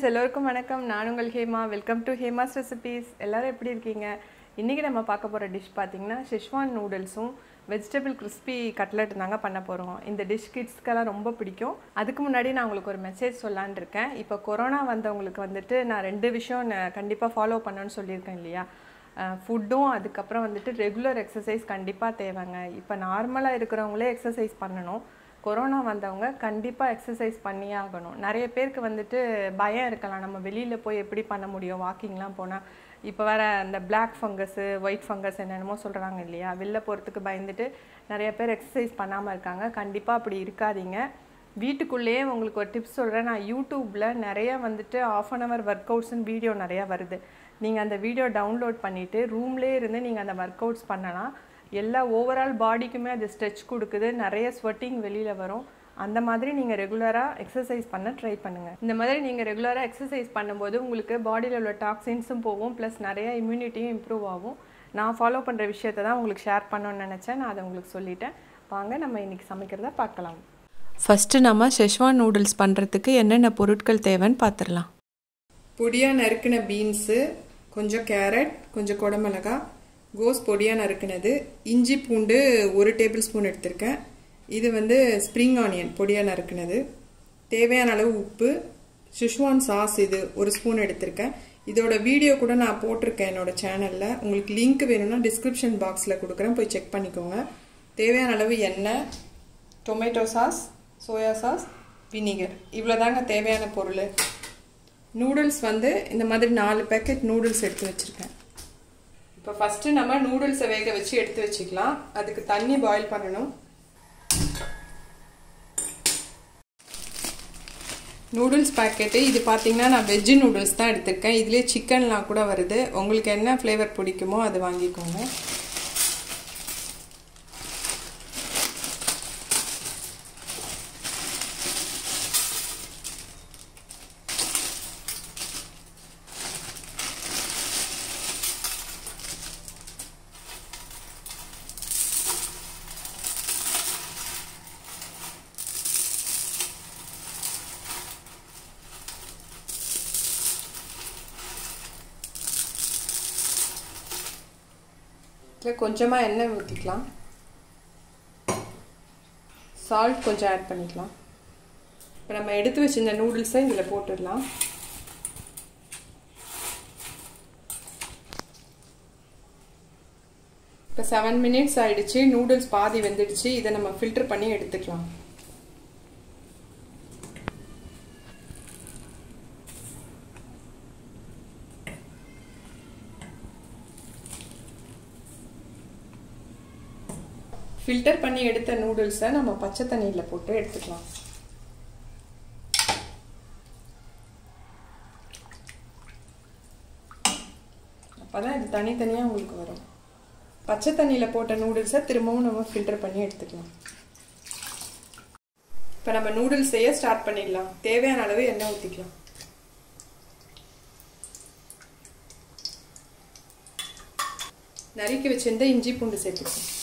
Friends எல்லோருக்கும் வணக்கம். நான் உங்கள் Hema. Welcome to Hema's recipes எல்லோரும் எப்படி இருக்கீங்க? இன்றைக்கி நம்ம பார்க்க போகிற டிஷ் பார்த்தீங்கன்னா ஷெஷ்வான் நூடுல்ஸும் வெஜிடபிள் கிறிஸ்பி கட்லெட் தாங்க பண்ண போகிறோம் இந்த டிஷ் கிட்ஸ்க்கெல்லாம் ரொம்ப பிடிக்கும். அதுக்கு முன்னாடி நான் உங்களுக்கு ஒரு மெசேஜ் சொல்லான் இருக்கேன். இப்போ கொரோனா வந்தவங்களுக்கு வந்துட்டு நான் ரெண்டு விஷயம் கண்டிப்பாக ஃபாலோ பண்ணணும்னு சொல்லியிருக்கேன் இல்லையா? ஃபுட்டும் அதுக்கப்புறம் வந்துட்டு ரெகுலர் எக்ஸசைஸ் கண்டிப்பாக தேவைங்க. இப்போ நார்மலாக இருக்கிறவங்களே எக்ஸசைஸ் பண்ணணும். கொரோனா வந்தவங்க கண்டிப்பாக எக்ஸசைஸ் பண்ணியே ஆகணும். நிறைய பேருக்கு வந்துட்டு பயம் இருக்கலாம். நம்ம வெளியில் போய் எப்படி பண்ண முடியும்? வாக்கிங்லாம் போனால் இப்போ வர அந்த பிளாக் ஃபங்கஸ்ஸு ஒயிட் ஃபங்கஸ் என்னென்னமோ சொல்கிறாங்க இல்லையா? வெளில போகிறதுக்கு பயந்துட்டு நிறைய பேர் எக்ஸசைஸ் பண்ணாமல் இருக்காங்க. கண்டிப்பாக அப்படி இருக்காதீங்க. வீட்டுக்குள்ளேயே உங்களுக்கு ஒரு டிப்ஸ் சொல்கிறேன் நான் யூடியூப்பில் நிறைய வந்துட்டு ஆஃப் அன் ஹவர் ஒர்க் அவுட்ஸ்னு வீடியோ நிறையா வருது. நீங்கள் அந்த வீடியோ டவுன்லோட் பண்ணிவிட்டு ரூம்லேயே இருந்து நீங்கள் அந்த ஒர்க் அவுட்ஸ் பண்ணலாம். எல்லா ஓவரால் பாடிக்குமே அது ஸ்ட்ரெச் கொடுக்குது. நிறைய ஸ்வெட்டிங் வெளியில் வரும். அந்த மாதிரி நீங்கள் ரெகுலராக எக்ஸசைஸ் பண்ண ட்ரை பண்ணுங்கள் இந்த மாதிரி நீங்கள் ரெகுலராக எக்ஸசைஸ் பண்ணும்போது உங்களுக்கு பாடியில் உள்ள டாக்ஸின்ஸும் போகும். ப்ளஸ் நிறைய இம்யூனிட்டியும் இம்ப்ரூவ் ஆகும். நான் ஃபாலோ பண்ணுற விஷயத்தை தான் உங்களுக்கு ஷேர் பண்ணணும்னு நினச்சேன். நான் அதை உங்களுக்கு சொல்லிட்டேன். வாங்க நம்ம இன்றைக்கி சமைக்கிறத பார்க்கலாம். ஃபஸ்ட்டு நம்ம ஷெஷ்வான் நூடுல்ஸ் பண்ணுறதுக்கு என்னென்ன பொருட்கள் தேவைன்னு பார்த்துடலாம். பொடியாக நறுக்கின பீன்ஸு கொஞ்சம் கேரட் கொஞ்சம் குடமிளகா கோஸ் பொடியாக நறுக்கினது. இஞ்சி பூண்டு ஒரு டேபிள் ஸ்பூன் எடுத்திருக்கேன். இது வந்து ஸ்ப்ரிங் ஆனியன் பொடியாக நறுக்கினது. தேவையான அளவு உப்பு சுஷ்வான் சாஸ் இது ஒரு ஸ்பூன் எடுத்திருக்கேன். இதோட வீடியோ கூட நான் போட்டிருக்கேன் என்னோட சேனலில். உங்களுக்கு லிங்க் வேணும்னா டிஸ்கிரிப்ஷன் பாக்ஸில் கொடுக்குறேன். போய் செக் பண்ணிக்கோங்க. தேவையான அளவு எண்ணெய் tomato sauce soya sauce vinegar இவ்வளோதாங்க தேவையான பொருள். நூடுல்ஸ் வந்து இந்த மாதிரி நாலு பேக்கெட் நூடுல்ஸ் எடுத்து வச்சுருக்கேன். இப்போ ஃபஸ்ட்டு நம்ம நூடுல்ஸை வேக வச்சு எடுத்து வச்சுக்கலாம். அதுக்கு தண்ணி பாயில் பண்ணணும். நூடுல்ஸ் பேக்கெட்டு இது பார்த்தீங்கன்னா நான் வெஜ்ஜு நூடுல்ஸ் தான் எடுத்திருக்கேன். இதுலேயே சிக்கன்லாம் கூட வருது. உங்களுக்கு என்ன ஃப்ளேவர் பிடிக்குமோ அது வாங்கிக்கோங்க. இதில் கொஞ்சமாக எண்ணெய் ஊற்றிக்கலாம். சால்ட் கொஞ்சம் ஆட் பண்ணிக்கலாம். இப்போ நம்ம எடுத்து வச்சிருந்த நூடுல்ஸை இதில் போட்டுடலாம். இப்போ செவன் மினிட்ஸ் ஆகிடுச்சு நூடுல்ஸ் பாதி வெந்துடுச்சு. இதை நம்ம ஃபில்டர் பண்ணி எடுத்துக்கலாம். ஃபில்டர் பண்ணி எடுத்த நூடுல்ஸை நம்ம பச்சை தண்ணியில் போட்டு எடுத்துக்கலாம். அப்போ தான் இது தனித்தனியாக உங்களுக்கு வரும். பச்சை தண்ணியில் போட்ட நூடுல்ஸை திரும்பவும் நம்ம ஃபில்டர் பண்ணி எடுத்துக்கலாம். இப்போ நம்ம நூடுல்ஸ் செய்ய ஸ்டார்ட் பண்ணிடலாம். தேவையான அளவு எண்ணெய் ஊற்றிக்கலாம் நறுக்கி வச்சிருந்த இஞ்சி பூண்டு சேர்த்துக்கலாம்.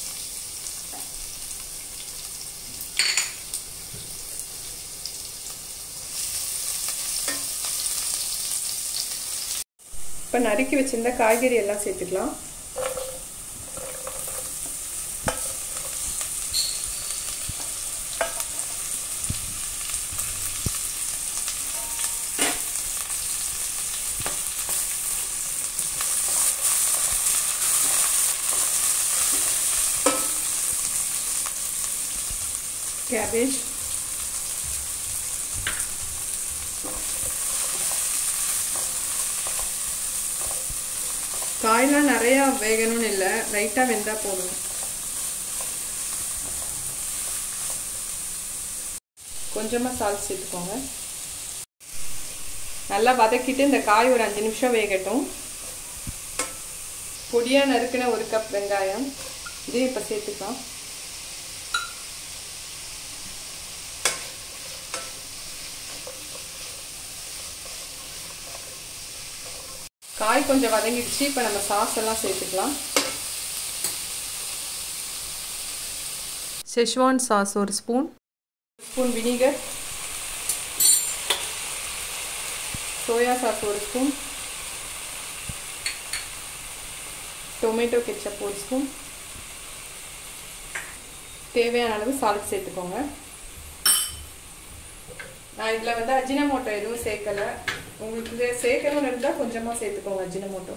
இப்போ நறுக்கி வச்சுருந்த காய்கறி எல்லாம் சேர்த்துக்கலாம். கேபேஜ் காயெலாம் நிறையா வேகணும்னு இல்லை. லைட்டாக வெந்தால் போதும். கொஞ்சமாக சால்ட் சேர்த்துக்கோங்க. நல்லா வதக்கிட்டு இந்த காய் ஒரு அஞ்சு நிமிஷம் வேகட்டும். பொடியாக நறுக்கின ஒரு கப் வெங்காயம். இதையும் இப்போ சேர்த்துக்கலாம். காய் கொஞ்சம் வதங்கிடுச்சு. இப்போ நம்ம சாஸ் எல்லாம் சேர்த்துக்கலாம். ஷெஷ்வான் சாஸ் ஒரு spoon spoon vinegar soya sauce ஒரு ஸ்பூன் டொமேட்டோ கெச்சப் ஒரு ஸ்பூன் தேவையான அளவு சால்ட் சேர்த்துக்கோங்க. நான் இதில் வந்து அஜினமோட்டோ எதுவும் சேர்க்கலை. உங்களுக்கு சேர்க்கணும்னு இருந்தால் கொஞ்சமாக சேர்த்துக்கோங்க அஜினமோட்டோ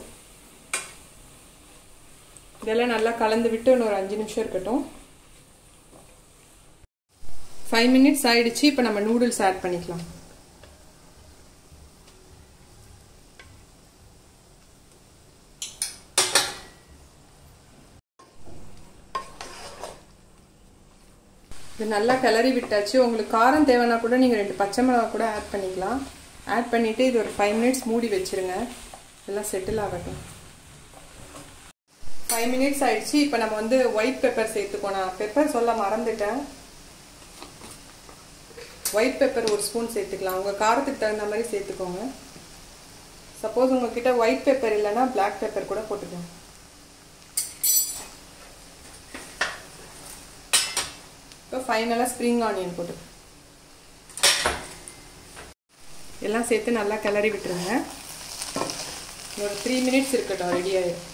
இதெல்லாம் நல்லா கலந்து விட்டு இன்னொரு அஞ்சு நிமிஷம் இருக்கட்டும். ஃபைவ் மினிட்ஸ் ஆயிடுச்சு இப்போ நம்ம நூடுல்ஸ் ஆட் பண்ணிக்கலாம். இது நல்லா கிளறி விட்டாச்சு. உங்களுக்கு காரம் தேவைன்னா கூட நீங்கள் ரெண்டு பச்சை மிளகா கூட ஆட் பண்ணிக்கலாம். ஆட் பண்ணிவிட்டு இது ஒரு ஃபைவ் மினிட்ஸ் மூடி வச்சுருங்க. எல்லாம் செட்டில் ஆகட்டும். ஃபைவ் மினிட்ஸ் ஆயிடுச்சு. இப்போ நம்ம வந்து ஒயிட் பெப்பர் சேர்த்துக்கோ நான் பெப்பர் சொல்ல மறந்துட்டேன். ஒயிட் பெப்பர் ஒரு ஸ்பூன் சேர்த்துக்கலாம். உங்கள் காரத்துக்கு தகுந்த மாதிரி சேர்த்துக்கோங்க. சப்போஸ் உங்ககிட்ட ஒயிட் பெப்பர் இல்லைன்னா பிளாக் பெப்பர் கூட போட்டுக்கோங்க இப்போ ஃபைனலாக ஸ்ப்ரிங் ஆனியன் போட்டு எல்லாம் சேர்த்து நல்லா கிளறி விட்டுருங்க. ஒரு த்ரீ மினிட்ஸ் இருக்கட்டும் ரெடி ஆயிடும்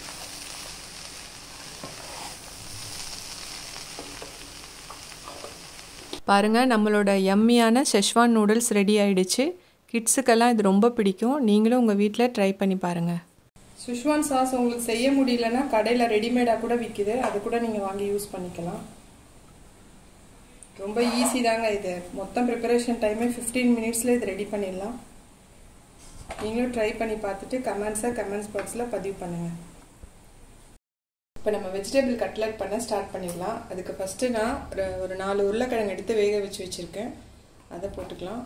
பாருங்கள் நம்மளோட எம்மியான ஷெஷ்வான் நூடுல்ஸ் ரெடி ஆயிடுச்சு. கிட்ஸுக்கெல்லாம் இது ரொம்ப பிடிக்கும். நீங்களும் உங்கள் வீட்டில் ட்ரை பண்ணி பாருங்கள் சுஷ்வான் சாஸ் உங்களுக்கு செய்ய முடியலன்னா கடையில் ரெடிமேடாக கூட விற்கிது அது கூட நீங்கள் வாங்கி யூஸ் பண்ணிக்கலாம். ரொம்ப ஈஸி தாங்க இது. மொத்தம் ப்ரிப்பரேஷன் டைமே ஃபிஃப்டீன் மினிட்ஸில் இது ரெடி பண்ணிடலாம். நீங்களும் ட்ரை பண்ணி பார்த்துட்டு கமெண்ட்ஸை கமெண்ட்ஸ் பாக்ஸில் பதிவு பண்ணுங்கள் இப்போ நம்ம வெஜிடபிள் கட்லட் பண்ண ஸ்டார்ட் பண்ணிடலாம். அதுக்கு ஃபஸ்ட்டு நான் ஒரு ஒரு நாலு உருளைக்கிழங்கு எடுத்து வேக வச்சு வச்சுருக்கேன். அதை போட்டுக்கலாம்.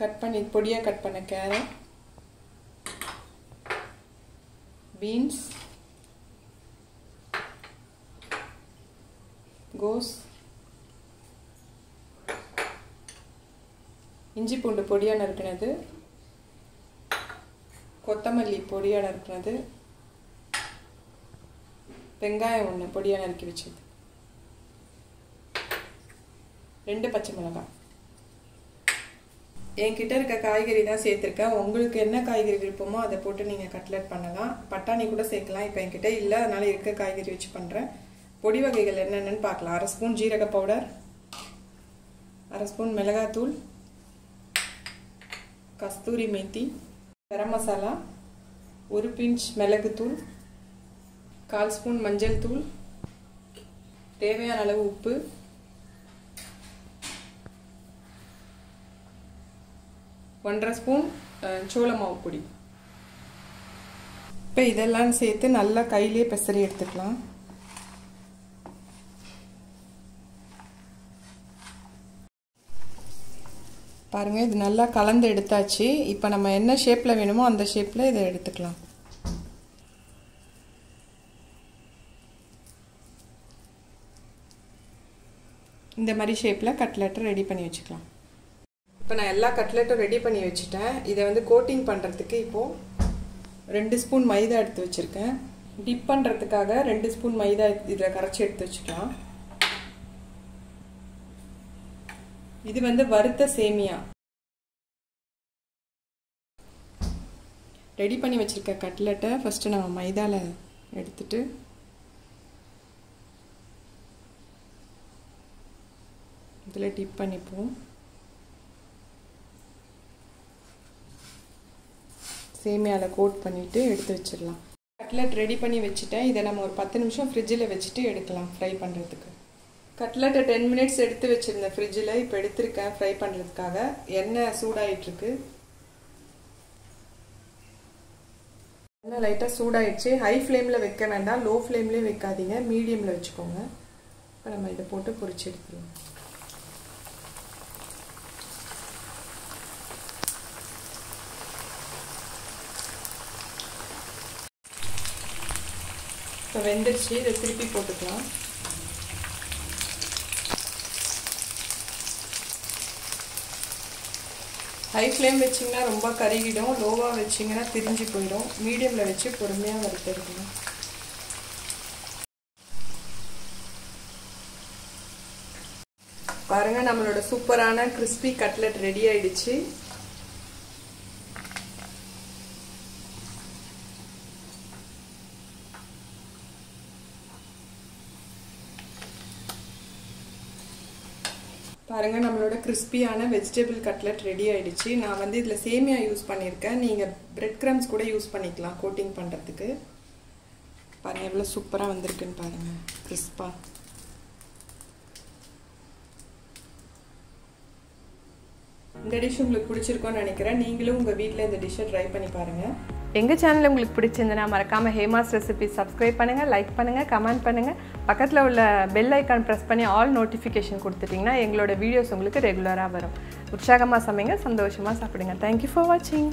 கட் பண்ணி பொடியாக கட் பண்ண கேரட் பீன்ஸ் கோஸ். இஞ்சி பூண்டு பொடியாக நறுக்கினது. கொத்தமல்லி பொடியாக நறுக்கினது. வெங்காயம் ஒன்று பொடியாக நறுக்கி வச்சது. ரெண்டு பச்சை மிளகாய் என்கிட்ட இருக்க காய்கறி தான் சேர்த்துருக்கேன். உங்களுக்கு என்ன காய்கறி விருப்பமோ அதை போட்டு நீங்கள் கட்லெட் பண்ணலாம். பட்டாணி கூட சேர்க்கலாம். இப்போ என்கிட்ட இல்லை. அதனால இருக்க காய்கறி வச்சு பண்ணுறேன் பொடி வகைகள் என்னென்னு பார்க்கலாம். அரை ஸ்பூன் ஜீரக பவுடர் அரை ஸ்பூன் மிளகாத்தூள் கஸ்தூரி மேத்தி கரம் மசாலா ஒரு பிஞ்ச் மிளகுத்தூள் கால் ஸ்பூன் மஞ்சள் தூள் தேவையான அளவு உப்பு ஒன்றரை ஸ்பூன் சோள மாவு பொடி. இப்போ இதெல்லாம் சேர்த்து நல்லா கையிலே பெசரி எடுத்துக்கலாம். பாருங்கள் இது நல்லா கலந்து எடுத்தாச்சு. இப்போ நம்ம என்ன ஷேப்பில் வேணுமோ அந்த ஷேப்பில் இதை எடுத்துக்கலாம். இந்த மாதிரி ஷேப்பில் கட்லெட்டை ரெடி பண்ணி வச்சுக்கலாம். இப்போ நான் எல்லா கட்லெட்டும் ரெடி பண்ணி வச்சுட்டேன். இதை வந்து கோட்டிங் பண்ணுறதுக்கு இப்போது ரெண்டு ஸ்பூன் மைதா எடுத்து வச்சுருக்கேன். டிப் பண்ணுறதுக்காக ரெண்டு ஸ்பூன் மைதா இதில் கரைச்சி எடுத்து வச்சுக்கலாம். இது வந்து வறுத்த சேமியா. ரெடி பண்ணி வச்சுருக்க கட்லெட்டை ஃபஸ்ட்டு நம்ம மைதாவில் எடுத்துட்டு இதில் டிப் பண்ணிப்போம். சேமியாவில் கோட் பண்ணிவிட்டு எடுத்து வச்சிடலாம். கட்லெட் ரெடி பண்ணி வச்சுட்டேன். இதை நம்ம ஒரு பத்து நிமிஷம் ஃப்ரிட்ஜில் வச்சுட்டு எடுக்கலாம் ஃப்ரை பண்ணுறதுக்கு கட்லெட்டை டென் மினிட்ஸ் எடுத்து வச்சுருந்தேன் ஃப்ரிட்ஜில் இப்போ எடுத்திருக்கேன் ஃப்ரை பண்ணுறதுக்காக எண்ணெய் சூடாயிட்ருக்கு எண்ணெய் லைட்டாக சூடாயிடுச்சு. ஹை ஃப்ளேமில் வைக்க வேண்டாம். லோ ஃப்ளேம்லேயே வைக்காதீங்க. மீடியமில் வச்சுக்கோங்க. இப்போ நம்ம இதை போட்டு பொறிச்சு எடுத்துருவோம் இப்போ வெந்துருச்சு. இதை திருப்பி போட்டுக்கலாம். ஹை ஃப்ளேம் வச்சிங்கன்னா ரொம்ப கருகிடும் லோவாக வச்சிங்கன்னா திரிஞ்சு போயிடும். மீடியமில் வச்சு பொறுமையாக வறுத்தெடுக்கணும். பாருங்கள் நம்மளோட சூப்பரான கிறிஸ்பி கட்லெட் ரெடி ஆயிடுச்சு. பாருங்கள் நம்மளோட கிறிஸ்பியான வெஜிடபிள் கட்லெட் ரெடி ஆயிடுச்சு. நான் வந்து இதில் சேமியா யூஸ் பண்ணியிருக்கேன். நீங்கள் பிரெட் க்ரம்ஸ் கூட யூஸ் பண்ணிக்கலாம் கோட்டிங் பண்ணுறதுக்கு பாருங்கள் எவ்வளோ சூப்பராக வந்திருக்குன்னு பாருங்கள் கிறிஸ்பாக இந்த டிஷ் உங்களுக்கு பிடிச்சிருக்கோன்னு நினைக்கிறேன். நீங்களும் உங்கள் வீட்டில் இந்த டிஷ்ஷை ட்ரை பண்ணி பாருங்கள் எங்கள் சேனல் உங்களுக்கு பிடிச்சிருந்தனா மறக்காமல் ஹேமாஸ் ரெசிபி சப்ஸ்கிரைப் பண்ணுங்கள் லைக் பண்ணுங்கள் கமெண்ட் பண்ணுங்கள் பக்கத்தில் உள்ள பெல் ஐக்கான் ப்ரெஸ் பண்ணி ஆல் நோட்டிஃபிகேஷன் கொடுத்துட்டிங்கன்னா எங்களோட வீடியோஸ் உங்களுக்கு ரெகுலராக வரும். உற்சாகமாக சமைங்க சந்தோஷமாக சாப்பிடுங்க. தேங்க்யூ ஃபார் வாட்சிங்